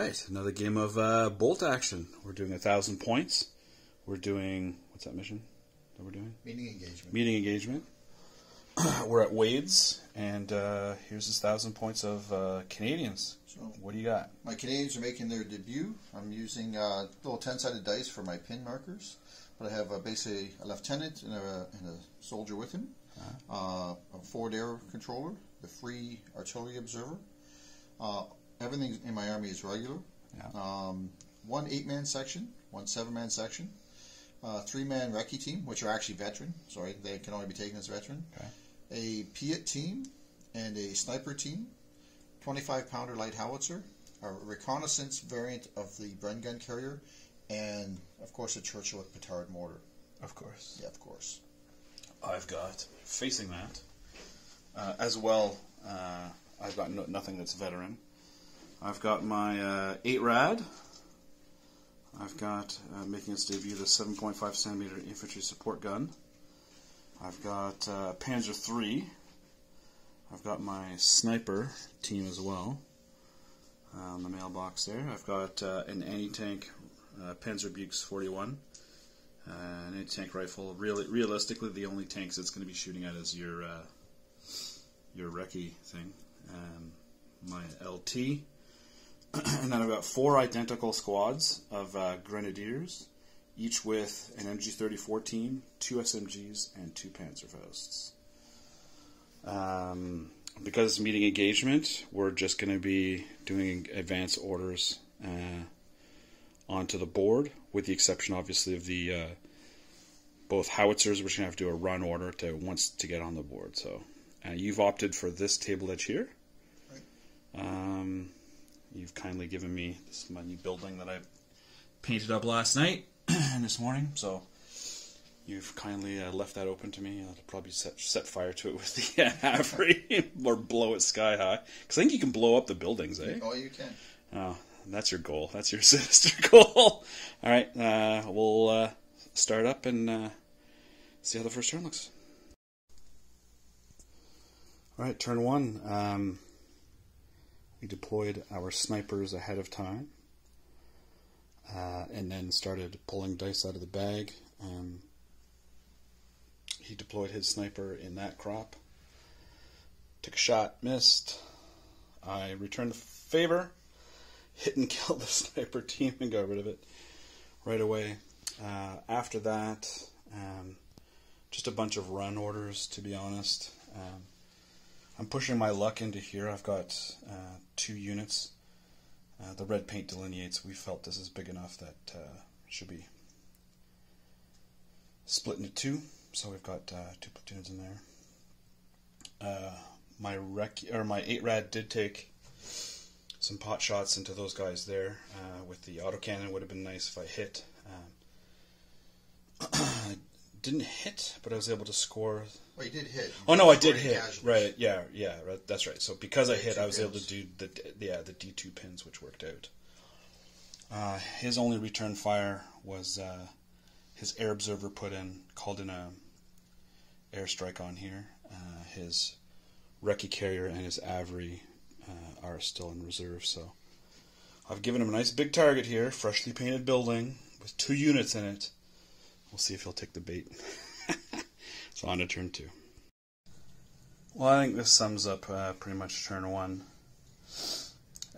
right, another game of uh, bolt action. We're doing a thousand points. We're doing what's that mission that we're doing? Meeting engagement. Meeting engagement. we're at Wade's, and uh, here's this thousand points of uh, Canadians. So What do you got? my Canadians are making their debut. I'm using uh, little ten-sided dice for my pin markers, but I have uh, basically a lieutenant and a, and a soldier with him, uh, a forward air controller, the free artillery observer. Everything in my army is regular. Yeah. Um, one eight-man section, one seven-man section, uh, three-man recce team, which are actually veteran. Sorry, they can only be taken as veteran. Okay. A Piat team and a sniper team, 25 pounder light howitzer, a reconnaissance variant of the Bren gun carrier, and of course a Churchill with petard mortar. Of course. Yeah, of course. I've got facing that uh, as well. Uh, I've got no, nothing that's veteran. I've got my uh, eight rad. I've got uh, making its debut the 7.5 centimeter infantry support gun. I've got uh, Panzer III. I've got my sniper team as well uh, on the mailbox there. I've got uh, an anti-tank uh, Panzerbüchse 41 uh, an anti-tank rifle. Really, realistically, the only tanks it's going to be shooting at is your uh, your recce thing. Um, my LT, and then I've got four identical squads of uh, grenadiers, each with an MG34 team, two SMGs, and two Panzerfausts. Um, because it's meeting engagement, we're just going to be doing advance orders uh, onto the board, with the exception, obviously, of the uh, both howitzers, which are going to have to do a run order to once to get on the board. So, uh, you've opted for this table edge here. Right. Um, you've kindly given me this my new building that I painted up last night and this morning. So, you've kindly uh, left that open to me. I'll probably set set fire to it with the AVRE or blow it sky high. Because I think you can blow up the buildings, eh? Oh, you can. Oh, that's your goal. That's your sinister goal. All right, uh, we'll uh, start up and uh, see how the first turn looks. All right, turn one. Um, we deployed our snipers ahead of time, uh, and then started pulling dice out of the bag. Um, he deployed his sniper in that crop. Took a shot, missed. I returned the favor hit and killed the sniper team and got rid of it right away. Uh, after that, um, just a bunch of run orders, to be honest. Um, I'm pushing my luck into here. I've got uh, two units. Uh, the red paint delineates. We felt this is big enough that uh, should be split into two. So we've got uh, two platoons in there. Uh, my rec or my eight rad did take some pot shots into those guys there uh, with the autocannon. Would have been nice if I hit. Um, didn't hit, but I was able to score. Well, you did hit. Oh no, I did hit. Right? Yeah, yeah. Right, that's right. So because I hit, I was able to do the yeah the D two pins, which worked out. Uh, his only return fire was uh, his air observer put in called in a airstrike on here. Uh, his recce carrier and his AVRE uh, are still in reserve. So I've given him a nice big target here, freshly painted building with two units in it. We'll see if he'll take the bait. so on to turn two. Well, I think this sums up uh, pretty much turn one.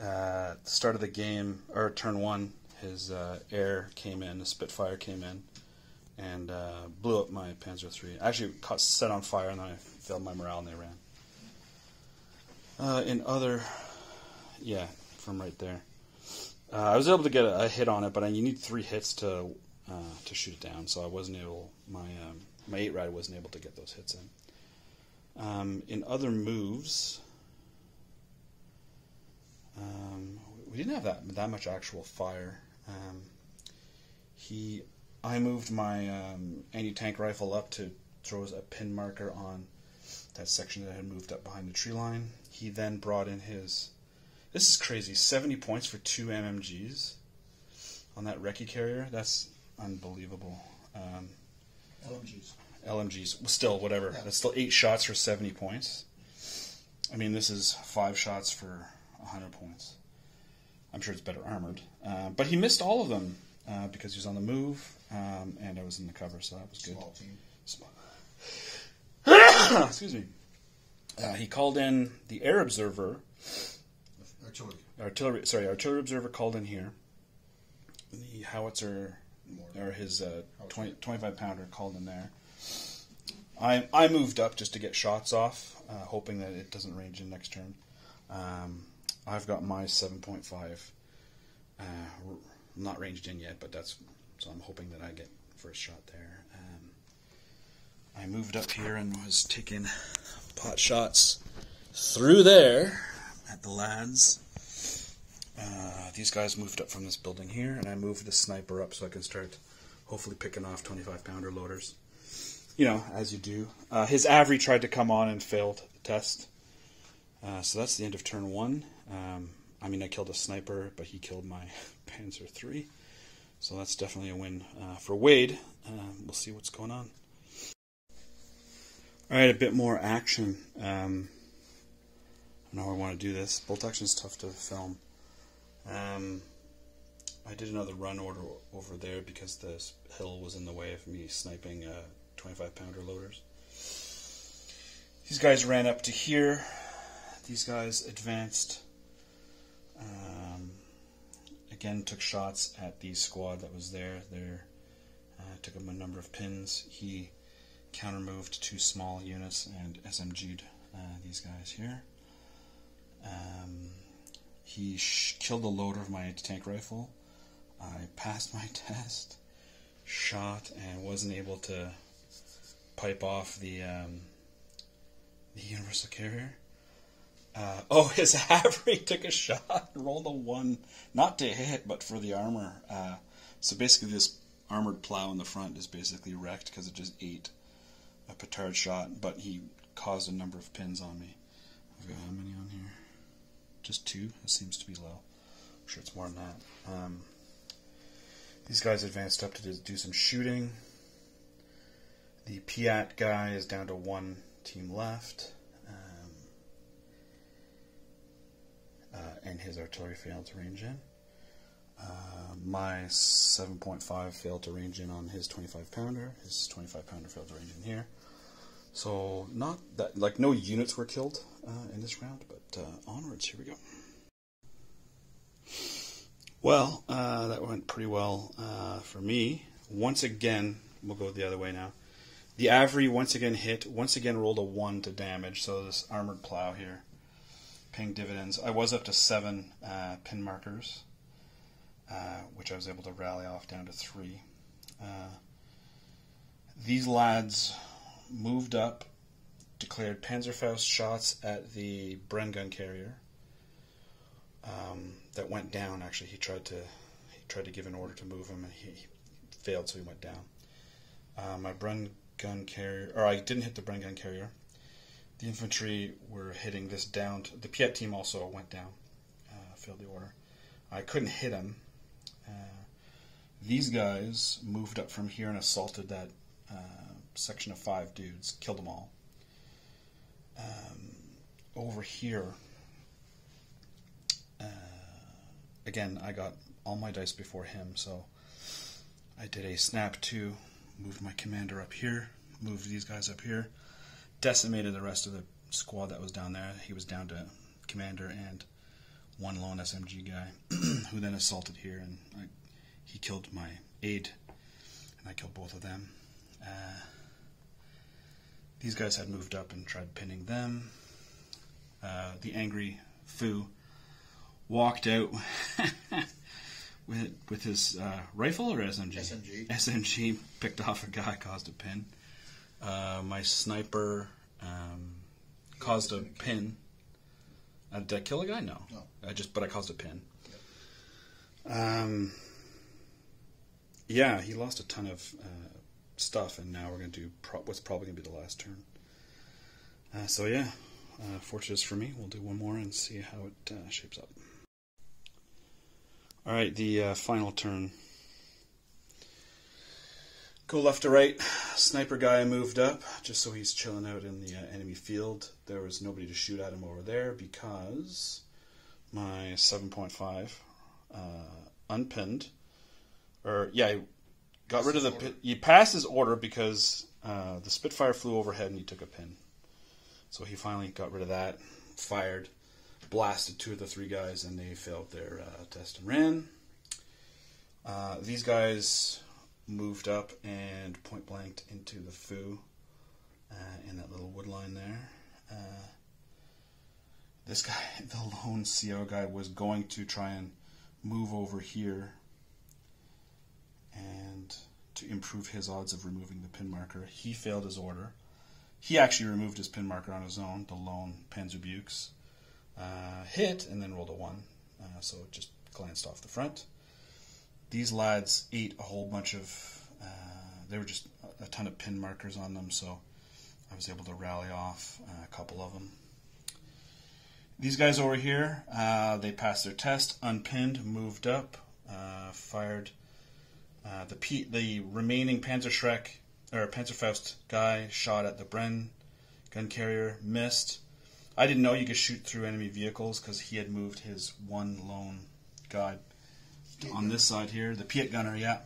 Uh, the start of the game, or turn one, his uh, air came in, the Spitfire came in, and uh, blew up my Panzer III. Actually, caught, set on fire, and then I failed my morale, and they ran. Uh, in other, yeah, from right there, uh, I was able to get a, a hit on it, but I, you need three hits to to shoot it down. So I wasn't able. My um, my eight rad wasn't able to get those hits in. Um, in other moves, um, we didn't have that that much actual fire. Um, he, I moved my um, anti-tank rifle up to throw a pin marker on that section that I had moved up behind the tree line. He then brought in his. This is crazy. Seventy points for two MMGs on that recce carrier. That's unbelievable. Um, LMGs. LMGs, still whatever. Yeah. That's still eight shots for seventy points. I mean, this is five shots for hundred points. I'm sure it's better armored. Uh, but he missed all of them uh, because he was on the move, um, and I was in the cover, so that was good. Small team. Small. Excuse me. Uh, he called in the air observer, Artillery. artillery. Sorry, artillery observer called in here. The howitzer. Or his uh, 20, 25 pounder, called in there. I I moved up just to get shots off, uh, hoping that it doesn't range in next turn. Um, I've got my 7.5. Uh, not ranged in yet, but that's so I'm hoping that I get first shot there. Um, I moved up here and was taking pot shots through there at the lads. Uh, these guys moved up from this building here, and I moved the sniper up so I can start hopefully picking off 25 pounder loaders. You know, as you do. Uh, his AVRE tried to come on and failed the test. Uh, so that's the end of turn one. Um, I mean, I killed a sniper, but he killed my Panzer III. So that's definitely a win uh, for Wade. Um, we'll see what's going on. All right, a bit more action. Um, I know I want to do this. Bolt action is tough to film. Um, I did another run order over there because this hill was in the way of me sniping uh, 25 pounder loaders. These guys ran up to here. These guys advanced. Um, again, took shots at the squad that was there. There uh, took him a number of pins. He counter moved two small units and SMG'd uh, these guys here. Um, he killed the loader of my tank rifle. I passed my test, shot, and wasn't able to pipe off the um, the universal carrier. Uh, oh, his AVRE took a shot, rolled a one, not to hit, but for the armor. Uh, so basically, this armored plow in the front is basically wrecked because it just ate a petard shot, but he caused a number of pins on me. I've got how many on here? Just two. It seems to be low. I'm sure it's more than that. Um, these guys advanced up to do- some shooting. The Piat guy is down to one team left. Um, uh, and his artillery failed to range in. Uh, my 7.5 failed to range in on his 25 pounder. His 25 pounder failed to range in here. So not that like no units were killed uh, in this round, but uh, onwards. Here we go. Well, uh, that went pretty well uh, for me. Once again, we'll go the other way now. The AVRE once again hit. Once again rolled a one to damage. So this armored plow here, paying dividends. I was up to seven uh, pin markers, uh, which I was able to rally off down to three. Uh, these lads moved up, declared Panzerfaust shots at the Bren gun carrier. Um, that went down. Actually, he tried to he tried to give an order to move him, and he, failed, so he went down. Uh, my Bren gun carrier, or I didn't hit the Bren gun carrier. The infantry were hitting this down. The Piat team also went down, uh, failed the order. I couldn't hit him. Uh, these guys moved up from here and assaulted that uh, section of five dudes, killed them all. Um, over here, uh, again, I got all my dice before him, so I did a snap two, moved my commander up here, moved these guys up here, decimated the rest of the squad that was down there. He was down to commander and one lone SMG guy, who then assaulted here, and I, he killed my aide, and I killed both of them. Uh, these guys had moved up and tried pinning them. Uh, the angry Fu walked out with with his uh, rifle or SMG. SMG. SMG picked off a guy, caused a pin. Uh, my sniper um, caused a pin. Uh, did I kill a guy? No. No. I just, but I caused a pin. Um. Yeah, he lost a ton of uh, stuff, and now we're going to do pro- what's probably going to be the last turn. Uh, so yeah, uh, fortuitous for me. We'll do one more and see how it uh, shapes up. All right, the uh, final turn. Go left to right. Sniper guy moved up just so he's chilling out in the uh, enemy field. There was nobody to shoot at him over there because my 7.5 uh, unpinned, or yeah, got rid of the. Pin, he passed his order because uh, the Spitfire flew overhead and he took a pin. So he finally got rid of that, fired, blasted two of the three guys, and they failed their uh, test and ran. Uh, these guys moved up and point blanked into the foo uh, in that little wood line there. Uh, this guy, the lone CO guy, was going to try and move over here to improve his odds of removing the pin marker. He failed his order. He actually removed his pin marker on his own, the lone Panzerbüchse. Uh, hit and then rolled a 1, uh, so it just glanced off the front. These lads ate a whole bunch of. Uh, there were just a ton of pin markers on them, so I was able to rally off a couple of them. These guys over here, uh, they passed their test, unpinned, moved up, uh, fired. Uh, the P- the remaining Panzerschreck or Panzerfaust guy shot at the Bren gun carrier, missed. I didn't know you could shoot through enemy vehicles because he had moved his one lone guy on this side here, the Piat gunner, yeah.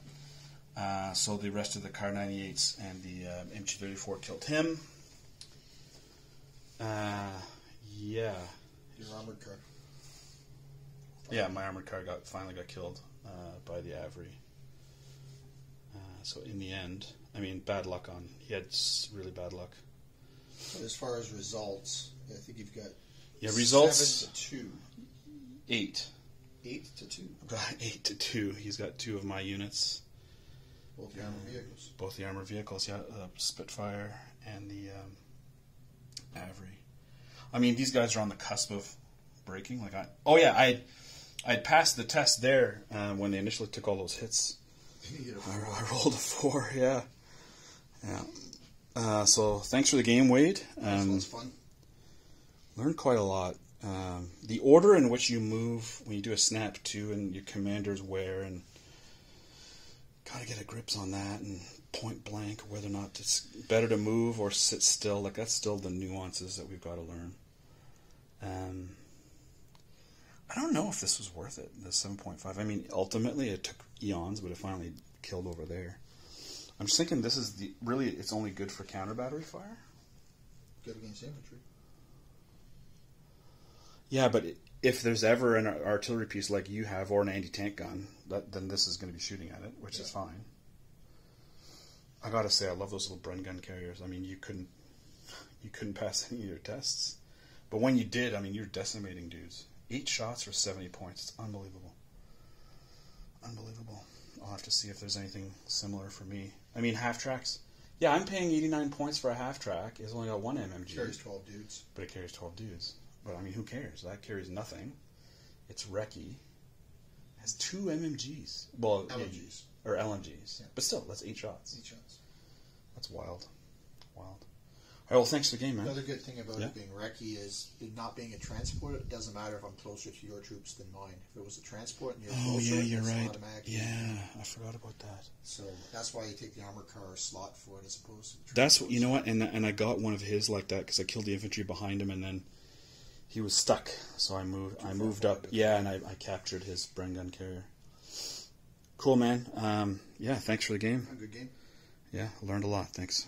Uh, so the rest of the Kar 98s and the uh, MG 34 killed him. Uh, yeah. Your armored car. Yeah, my armored car got finally got killed uh, by the AVRE. So in the end, I mean, bad luck on. He had really bad luck. So as far as results, I think you've got Yeah, results seven to two, eight. eight to two, I've got eight to two. He's got two of my units, both the armored vehicles. both the armored vehicles. Yeah, the Spitfire and the um, AVRE. I mean, these guys are on the cusp of breaking. Like I, oh yeah, I, I'd passed the test there uh, when they initially took all those hits. I, I rolled a four. Yeah, yeah. Uh, so thanks for the game, Wade. Um, fun. learned quite a lot. Um, the order in which you move when you do a snap two and your commanders where and kind of get a grips on that and point blank whether or not it's better to move or sit still. Like that's still the nuances that we've got to learn. Um, I don't know if this was worth it. The seven point five. I mean, ultimately it took eons, but it finally killed over there. I'm just thinking this is the really it's only good for counter battery fire. Good against infantry. Yeah, but if there's ever an artillery piece like you have or an anti-tank gun, that, then this is going to be shooting at it, which is fine. I gotta say, I love those little Bren gun carriers. I mean, you couldn't, you couldn't pass any of your tests, but when you did, I mean, you're decimating dudes. Eight shots for seventy points. It's unbelievable. Have to see if there's anything similar for me. I mean, half tracks. Yeah, I'm paying 89 points for a half track. It's only got one MMG Carries twelve dudes. but it carries 12 dudes. But I mean, who cares? That carries nothing. It's Recce. It has two MMGs. Well, LMGs. or LMGs. Yeah. But still, that's eight shots. Eight shots. That's wild. Wild. All right, well, thanks for the game, man. Another good thing about Yeah. it being recce is it not being a transport. It doesn't matter if I'm closer to your troops than mine. If it was a transport and you're Oh, closer, yeah, you're it's right. automatically- Yeah, I forgot about that. So that's why you take the armored car slot for it as opposed to. That's what you know what, and and I got one of his like that because I killed the infantry behind him, and then he was stuck. So I moved. I moved up. Yeah, and I, I captured his Bren gun carrier. Cool, man. Um, yeah, thanks for the game. A good game. Yeah, learned a lot. Thanks.